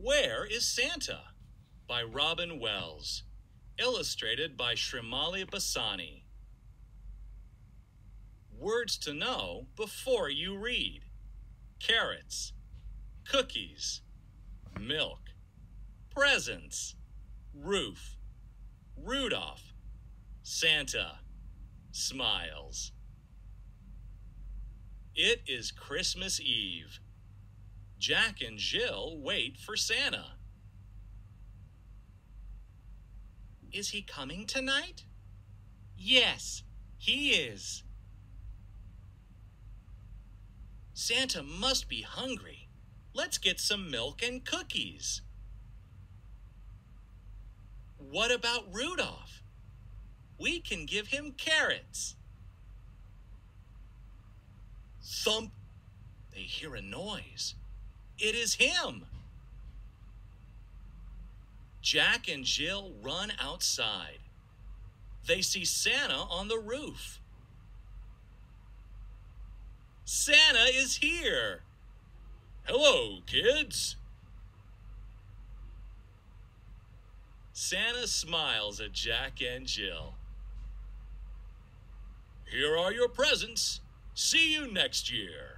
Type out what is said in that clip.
Where is Santa? by Robin Wells. Illustrated by Srimalie Bassani. Words to know before you read carrots, cookies, milk, presents, roof, Rudolph, Santa, smiles. It is Christmas Eve. Jack and Jill wait for Santa. Is he coming tonight? Yes, he is. Santa must be hungry. Let's get some milk and cookies. What about Rudolph? We can give him carrots. Thump! They hear a noise. It is him. Jack and Jill run outside. They see Santa on the roof. Santa is here. Hello, kids. Santa smiles at Jack and Jill. Here are your presents. See you next year.